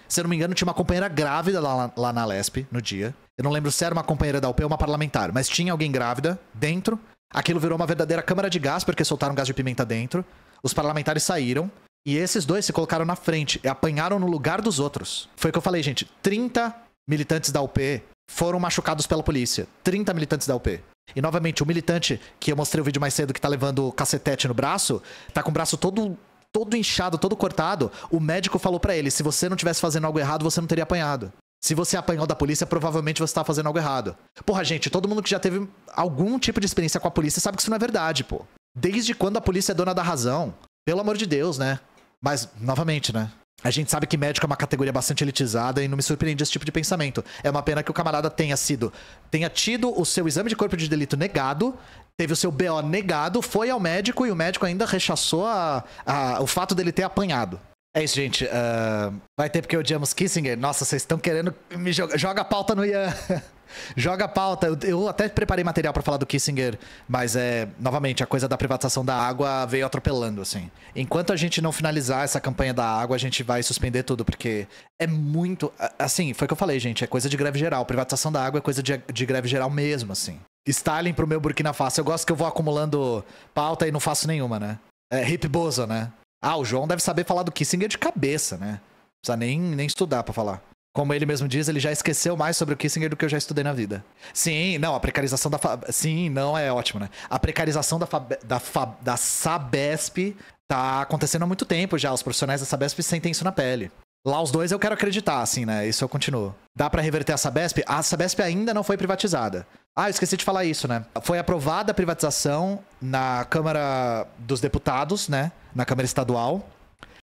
Se eu não me engano, tinha uma companheira grávida lá, lá na Lesp no dia. Eu não lembro se era uma companheira da UP ou uma parlamentar, mas tinha alguém grávida dentro. Aquilo virou uma verdadeira câmara de gás, porque soltaram gás de pimenta dentro. Os parlamentares saíram. E esses dois se colocaram na frente e apanharam no lugar dos outros. Foi o que eu falei, gente. 30 militantes da UP foram machucados pela polícia. 30 militantes da UP. E novamente, o militante que eu mostrei o vídeo mais cedo que tá levando o cacetete no braço, tá com o braço todo todo inchado, todo cortado. O médico falou para ele: se você não tivesse fazendo algo errado, você não teria apanhado. Se você apanhou da polícia, provavelmente você tá fazendo algo errado. Porra, gente, todo mundo que já teve algum tipo de experiência com a polícia sabe que isso não é verdade, pô. Desde quando a polícia é dona da razão? Pelo amor de Deus, né? Mas, novamente, né? A gente sabe que médico é uma categoria bastante elitizada e não me surpreende esse tipo de pensamento. É uma pena que o camarada tenha sido, tenha tido o seu exame de corpo de delito negado, teve o seu BO negado, foi ao médico e o médico ainda rechaçou a, a, o fato dele ter apanhado. É isso, gente. Uh, vai ter porque odiamos Kissinger. Nossa, vocês estão querendo me jogar. Joga a pauta no Ian. Joga a pauta. Eu, até preparei material para falar do Kissinger, mas é, novamente, a coisa da privatização da água veio atropelando, assim. Enquanto a gente não finalizar essa campanha da água, a gente vai suspender tudo, porque é muito. Assim, foi o que eu falei, gente. É coisa de greve geral. Privatização da água é coisa de, de greve geral mesmo, assim. Stalin pro meu Burkina Faso. Eu gosto que eu vou acumulando pauta e não faço nenhuma, né? É hip bozo, né? Ah, o João deve saber falar do Kissinger de cabeça, né? Não precisa nem, nem estudar para falar. Como ele mesmo diz, ele já esqueceu mais sobre o Kissinger do que eu já estudei na vida. Sim, não, a precarização da. Fa... Sim, não é ótimo, né? A precarização da, Fa... da, Fa... da Sabesp tá acontecendo há muito tempo já. Os profissionais da Sabesp sentem isso na pele. Lá os dois eu quero acreditar, assim, né? Isso eu continuo. Dá para reverter a Sabesp? A Sabesp ainda não foi privatizada. Ah, eu esqueci de falar isso, né? Foi aprovada a privatização na Câmara dos Deputados, né? Na Câmara Estadual.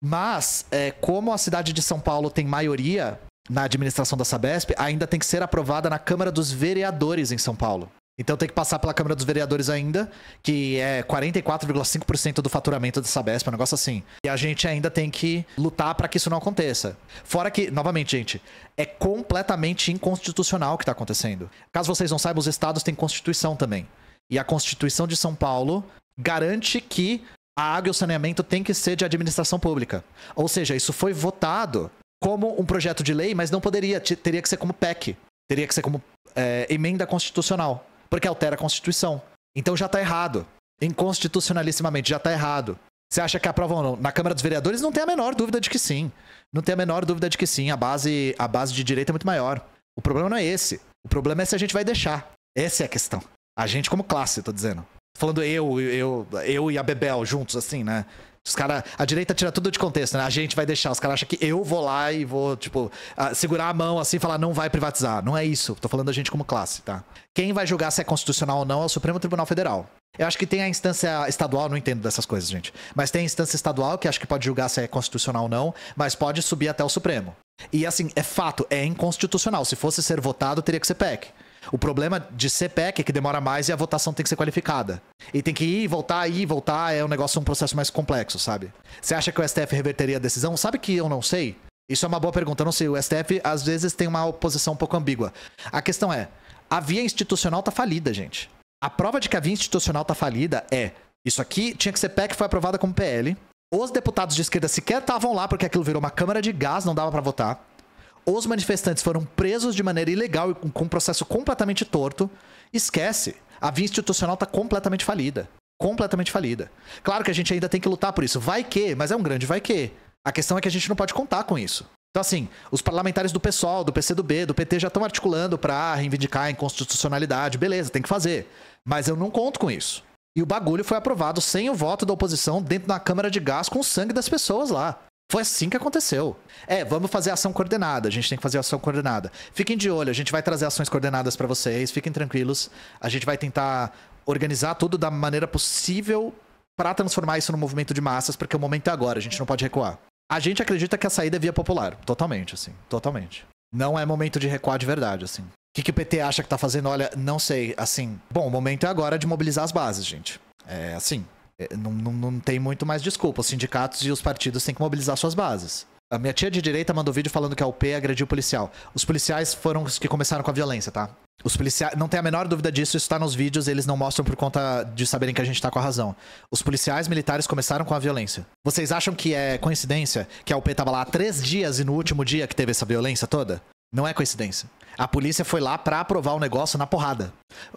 Mas, é, como a cidade de São Paulo tem maioria na administração da Sabesp ainda tem que ser aprovada na Câmara dos Vereadores em São Paulo. Então tem que passar pela Câmara dos Vereadores ainda, que é 44,5% do faturamento da Sabesp, é um negócio assim. E a gente ainda tem que lutar para que isso não aconteça. Fora que, novamente, gente, é completamente inconstitucional o que está acontecendo. Caso vocês não saibam, os estados têm constituição também. E a Constituição de São Paulo garante que a água e o saneamento tem que ser de administração pública. Ou seja, isso foi votado como um projeto de lei, mas não poderia, teria que ser como PEC. Teria que ser como é, emenda constitucional, porque altera a Constituição. Então já está errado. Inconstitucionalissimamente, já está errado. Você acha que aprovam ou não? Na Câmara dos Vereadores não tem a menor dúvida de que sim. Não tem a menor dúvida de que sim. A base, a base de direito é muito maior. O problema não é esse. O problema é se a gente vai deixar. Essa é a questão. A gente como classe, tô dizendo. Falando eu, eu, eu e a Bebel juntos, assim, né? Os cara, a direita tira tudo de contexto, né? A gente vai deixar. Os caras acham que eu vou lá e vou, tipo, segurar a mão assim e falar, não vai privatizar. Não é isso. Tô falando da gente como classe, tá? Quem vai julgar se é constitucional ou não é o Supremo Tribunal Federal. Eu acho que tem a instância estadual, não entendo dessas coisas, gente. Mas tem a instância estadual que acho que pode julgar se é constitucional ou não, mas pode subir até o Supremo. E assim, é fato, é inconstitucional. Se fosse ser votado, teria que ser PEC. O problema de CPEC é que demora mais e a votação tem que ser qualificada. E tem que ir, voltar, ir, voltar, é um negócio, um processo mais complexo, sabe? Você acha que o STF reverteria a decisão? Sabe que eu não sei? Isso é uma boa pergunta, eu não sei. O STF às vezes tem uma oposição um pouco ambígua. A questão é, a via institucional tá falida, gente. A prova de que a via institucional tá falida é, isso aqui tinha que ser PEC, foi aprovada como PL. Os deputados de esquerda sequer estavam lá porque aquilo virou uma câmara de gás, não dava para votar. Os manifestantes foram presos de maneira ilegal e com um processo completamente torto. Esquece. A via institucional está completamente falida. Completamente falida. Claro que a gente ainda tem que lutar por isso. Vai que, mas é um grande vai que. A questão é que a gente não pode contar com isso. Então, assim, os parlamentares do PSOL, do PCdoB, do PT já estão articulando para reivindicar a inconstitucionalidade. Beleza, tem que fazer. Mas eu não conto com isso. E o bagulho foi aprovado sem o voto da oposição dentro da Câmara de Gás com o sangue das pessoas lá. Foi assim que aconteceu. É, vamos fazer ação coordenada. A gente tem que fazer ação coordenada. Fiquem de olho, a gente vai trazer ações coordenadas para vocês. Fiquem tranquilos. A gente vai tentar organizar tudo da maneira possível para transformar isso num movimento de massas, porque o momento é agora, a gente não pode recuar. A gente acredita que a saída é via popular, totalmente, assim, totalmente. Não é momento de recuar de verdade, assim. O que, que o PT acha que tá fazendo? Olha, não sei, assim. Bom, o momento é agora de mobilizar as bases, gente. É assim. É, não, não, não tem muito mais desculpa. Os sindicatos e os partidos têm que mobilizar suas bases. A minha tia de direita mandou vídeo falando que a UP agrediu o policial. Os policiais foram os que começaram com a violência, tá? Os policiais. Não tem a menor dúvida disso, isso tá nos vídeos, eles não mostram por conta de saberem que a gente tá com a razão. Os policiais militares começaram com a violência. Vocês acham que é coincidência que a UP tava lá há três dias e no último dia que teve essa violência toda? Não é coincidência. A polícia foi lá para aprovar o negócio na porrada.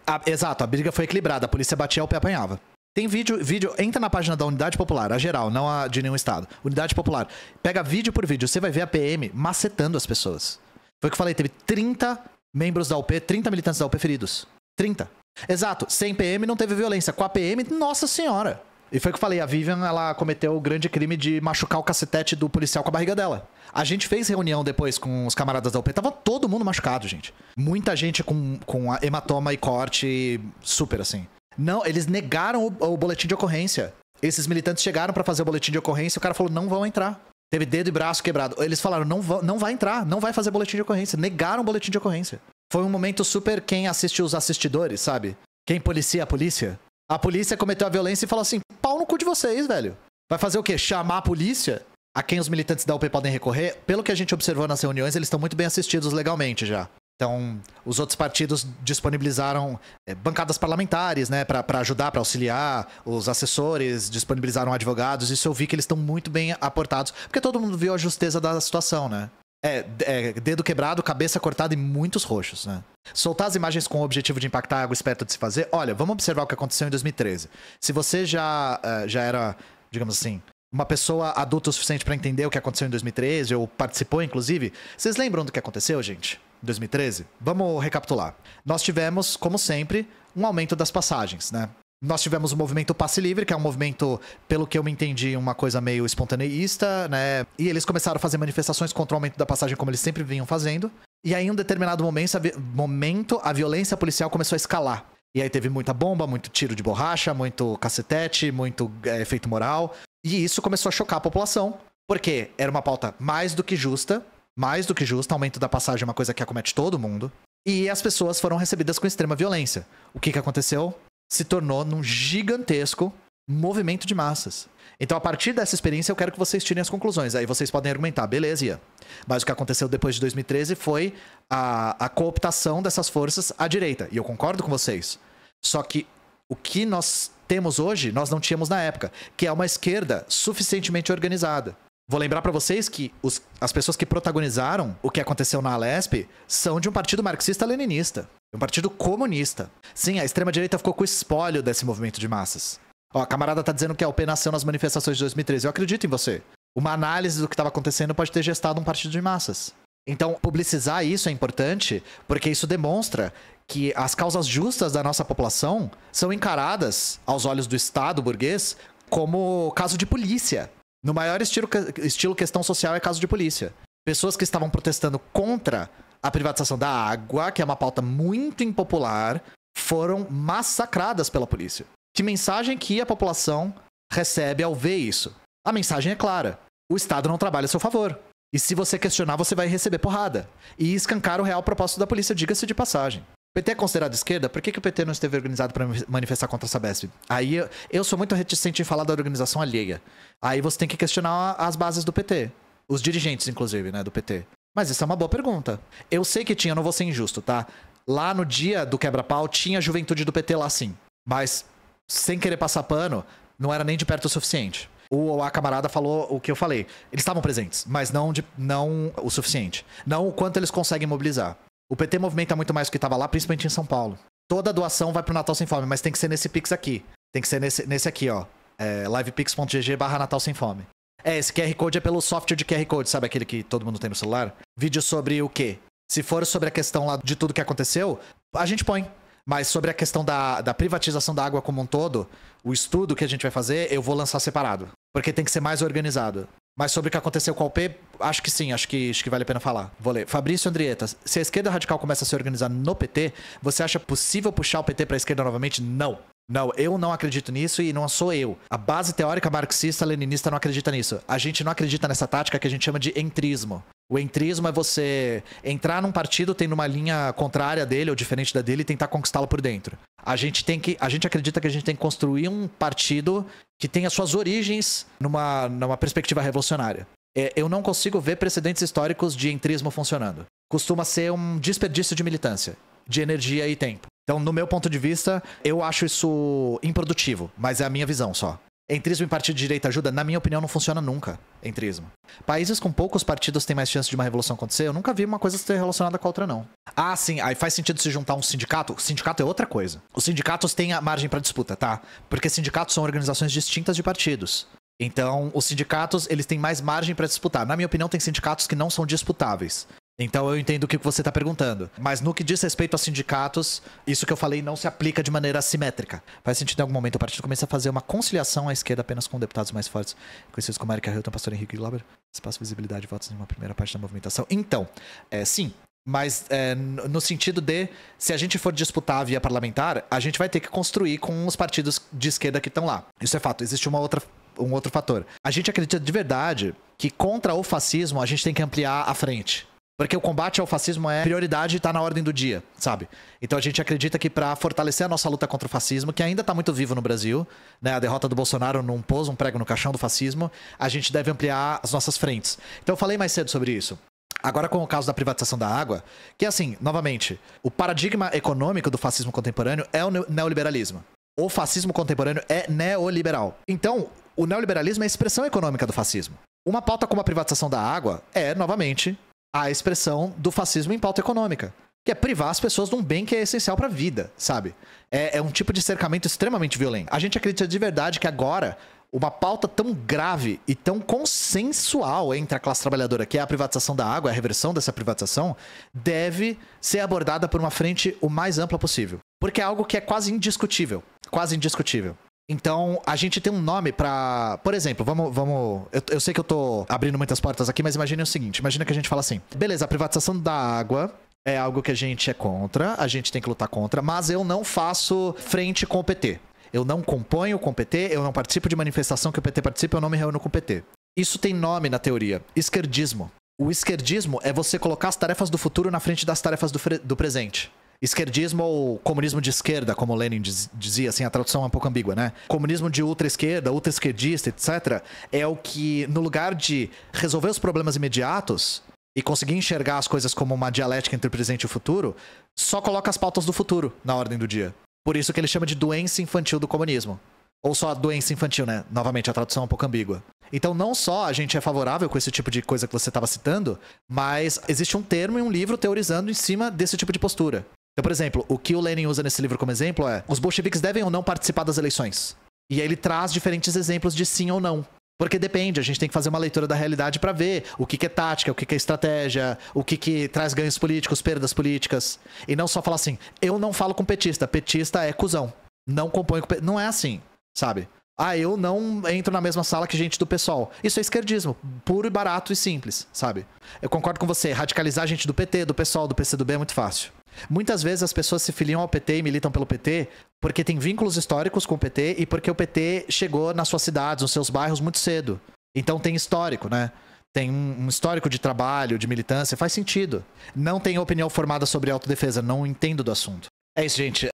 A, exato, a briga foi equilibrada. A polícia batia, o pé apanhava. Tem vídeo, vídeo, entra na página da Unidade Popular, a geral, não a de nenhum estado. Unidade Popular. Pega vídeo por vídeo, você vai ver a PM macetando as pessoas. Foi o que eu falei, teve 30 membros da UP, 30 militantes da UP feridos. 30. Exato, sem PM não teve violência. Com a PM, nossa senhora. E foi o que eu falei, a Vivian, ela cometeu o grande crime de machucar o cacetete do policial com a barriga dela. A gente fez reunião depois com os camaradas da UP, tava todo mundo machucado, gente. Muita gente com, com hematoma e corte super, assim. Não, eles negaram o, o boletim de ocorrência. Esses militantes chegaram para fazer o boletim de ocorrência, o cara falou: não vão entrar. Teve dedo e braço quebrado. Eles falaram: não, não vai entrar, não vai fazer boletim de ocorrência. Negaram o boletim de ocorrência. Foi um momento super quem assiste os assistidores, sabe? Quem policia a polícia. A polícia cometeu a violência e falou assim: pau no cu de vocês, velho. Vai fazer o quê? Chamar a polícia? A quem os militantes da UP podem recorrer? Pelo que a gente observou nas reuniões, eles estão muito bem assistidos legalmente já. Então, os outros partidos disponibilizaram é, bancadas parlamentares, né, para ajudar, para auxiliar, os assessores disponibilizaram advogados. Isso eu vi que eles estão muito bem aportados, porque todo mundo viu a justeza da situação, né? É, é, dedo quebrado, cabeça cortada e muitos roxos, né? Soltar as imagens com o objetivo de impactar algo esperto de se fazer. Olha, vamos observar o que aconteceu em 2013. Se você já, uh, já era, digamos assim, uma pessoa adulta o suficiente para entender o que aconteceu em 2013, ou participou, inclusive, vocês lembram do que aconteceu, gente? 2013? Vamos recapitular. Nós tivemos, como sempre, um aumento das passagens, né? Nós tivemos o movimento Passe Livre, que é um movimento, pelo que eu me entendi, uma coisa meio espontaneísta, né? E eles começaram a fazer manifestações contra o aumento da passagem, como eles sempre vinham fazendo. E aí, em um determinado momento, a, momento, a violência policial começou a escalar. E aí teve muita bomba, muito tiro de borracha, muito cacetete, muito é, efeito moral. E isso começou a chocar a população, porque era uma pauta mais do que justa, mais do que justa, aumento da passagem é uma coisa que acomete todo mundo. E as pessoas foram recebidas com extrema violência. O que, que aconteceu? Se tornou num gigantesco movimento de massas. Então, a partir dessa experiência, eu quero que vocês tirem as conclusões. Aí vocês podem argumentar, beleza. Mas o que aconteceu depois de 2013 foi a, a cooptação dessas forças à direita. E eu concordo com vocês. Só que o que nós temos hoje, nós não tínhamos na época, que é uma esquerda suficientemente organizada. Vou lembrar para vocês que os, as pessoas que protagonizaram o que aconteceu na Alesp são de um partido marxista-leninista, um partido comunista. Sim, a extrema-direita ficou com o espólio desse movimento de massas. Ó, a camarada tá dizendo que a OP nasceu nas manifestações de 2013. Eu acredito em você. Uma análise do que estava acontecendo pode ter gestado um partido de massas. Então, publicizar isso é importante porque isso demonstra que as causas justas da nossa população são encaradas, aos olhos do Estado burguês, como caso de polícia. No maior estilo, estilo questão social é caso de polícia. Pessoas que estavam protestando contra a privatização da água, que é uma pauta muito impopular, foram massacradas pela polícia. Que mensagem que a população recebe ao ver isso? A mensagem é clara: o Estado não trabalha a seu favor. E se você questionar, você vai receber porrada. E escancar o real propósito da polícia, diga-se de passagem. PT é considerado esquerda? Por que, que o PT não esteve organizado para manifestar contra a Sabesp? Aí eu, eu sou muito reticente em falar da organização alheia. Aí você tem que questionar as bases do PT. Os dirigentes, inclusive, né, do PT. Mas isso é uma boa pergunta. Eu sei que tinha, não vou ser injusto, tá? Lá no dia do quebra-pau tinha a juventude do PT lá sim. Mas, sem querer passar pano, não era nem de perto o suficiente. O, a camarada falou o que eu falei. Eles estavam presentes, mas não, de, não o suficiente. Não o quanto eles conseguem mobilizar. O PT movimenta muito mais do que estava lá, principalmente em São Paulo. Toda doação vai pro Natal Sem Fome, mas tem que ser nesse Pix aqui. Tem que ser nesse, nesse aqui, ó. É, livepix.gg barra Natal Sem Fome. É, esse QR Code é pelo software de QR Code, sabe aquele que todo mundo tem no celular? Vídeo sobre o quê? Se for sobre a questão lá de tudo que aconteceu, a gente põe. Mas sobre a questão da, da privatização da água como um todo, o estudo que a gente vai fazer, eu vou lançar separado. Porque tem que ser mais organizado. Mas sobre o que aconteceu com a UP, acho que sim, acho que, acho que vale a pena falar. Vou ler. Fabrício Andrieta, se a esquerda radical começa a se organizar no PT, você acha possível puxar o PT para a esquerda novamente? Não. Não, eu não acredito nisso e não sou eu. A base teórica marxista-leninista não acredita nisso. A gente não acredita nessa tática que a gente chama de entrismo. O entrismo é você entrar num partido tendo uma linha contrária dele ou diferente da dele e tentar conquistá-lo por dentro. A gente tem que, a gente acredita que a gente tem que construir um partido que tenha suas origens numa, numa perspectiva revolucionária. É, eu não consigo ver precedentes históricos de entrismo funcionando. Costuma ser um desperdício de militância, de energia e tempo. Então, no meu ponto de vista, eu acho isso improdutivo, mas é a minha visão só. Entrismo em partido de direita ajuda? Na minha opinião, não funciona nunca. Entrismo. Países com poucos partidos têm mais chance de uma revolução acontecer? Eu nunca vi uma coisa ser relacionada com a outra, não. Ah, sim. Aí faz sentido se juntar um sindicato? O sindicato é outra coisa. Os sindicatos têm a margem para disputa, tá? Porque sindicatos são organizações distintas de partidos. Então, os sindicatos, eles têm mais margem para disputar. Na minha opinião, tem sindicatos que não são disputáveis. Então eu entendo o que você está perguntando. Mas no que diz respeito a sindicatos, isso que eu falei não se aplica de maneira assimétrica. Faz sentido em algum momento o partido começa a fazer uma conciliação à esquerda apenas com deputados mais fortes, conhecidos como Erika Hilton, Pastor Henrique Glauber, espaço, visibilidade e votos em uma primeira parte da movimentação. Então, é, sim, mas é, no sentido de, se a gente for disputar a via parlamentar, a gente vai ter que construir com os partidos de esquerda que estão lá. Isso é fato. Existe uma outra, um outro fator. A gente acredita de verdade que contra o fascismo a gente tem que ampliar a frente. Porque o combate ao fascismo é prioridade e tá na ordem do dia, sabe? Então a gente acredita que para fortalecer a nossa luta contra o fascismo, que ainda tá muito vivo no Brasil, né? A derrota do Bolsonaro não pôs um prego no caixão do fascismo, a gente deve ampliar as nossas frentes. Então eu falei mais cedo sobre isso. Agora, com o caso da privatização da água, que assim, novamente, o paradigma econômico do fascismo contemporâneo é o neoliberalismo. O fascismo contemporâneo é neoliberal. Então, o neoliberalismo é a expressão econômica do fascismo. Uma pauta como a privatização da água é, novamente, a expressão do fascismo em pauta econômica. Que é privar as pessoas de um bem que é essencial para a vida, sabe? É, é um tipo de cercamento extremamente violento. A gente acredita de verdade que agora uma pauta tão grave e tão consensual entre a classe trabalhadora, que é a privatização da água, a reversão dessa privatização, deve ser abordada por uma frente o mais ampla possível. Porque é algo que é quase indiscutível. Quase indiscutível. Então, a gente tem um nome para, por exemplo, vamos, vamos, eu, eu, sei que eu tô abrindo muitas portas aqui, mas imagine o seguinte, imagina que a gente fala assim: beleza, a privatização da água é algo que a gente é contra, a gente tem que lutar contra, mas eu não faço frente com o PT. Eu não componho com o PT, eu não participo de manifestação que o PT participa, eu não me reúno com o PT. Isso tem nome na teoria: esquerdismo. O esquerdismo é você colocar as tarefas do futuro na frente das tarefas do, do presente. Esquerdismo ou comunismo de esquerda, como Lenin diz, dizia, assim, a tradução é um pouco ambígua, né? Comunismo de ultra-esquerda, ultra-esquerdista, etc., é o que, no lugar de resolver os problemas imediatos e conseguir enxergar as coisas como uma dialética entre o presente e o futuro, só coloca as pautas do futuro na ordem do dia. Por isso que ele chama de doença infantil do comunismo. Ou só a doença infantil, né? Novamente, a tradução é um pouco ambígua. Então, não só a gente é favorável com esse tipo de coisa que você estava citando, mas existe um termo e um livro teorizando em cima desse tipo de postura. Então, por exemplo, o que o Lenin usa nesse livro como exemplo é: os bolcheviques devem ou não participar das eleições. E aí ele traz diferentes exemplos de sim ou não. Porque depende, a gente tem que fazer uma leitura da realidade para ver o que, que, é tática, o que, que, é estratégia, o que, que traz ganhos políticos, perdas políticas. E não só falar assim, eu não falo com petista, petista é cuzão. Não compõe com. Não é assim, sabe? Ah, eu não entro na mesma sala que gente do pessoal. Isso é esquerdismo, puro e barato e simples, sabe? Eu concordo com você, radicalizar gente do PT, do PSOL, do PCdoB é muito fácil. Muitas vezes as pessoas se filiam ao PT e militam pelo PT porque tem vínculos históricos com o PT e porque o PT chegou nas suas cidades, nos seus bairros muito cedo. Então tem histórico, né? Tem um histórico de trabalho, de militância, faz sentido. Não tenho opinião formada sobre autodefesa, não entendo do assunto. É isso, gente.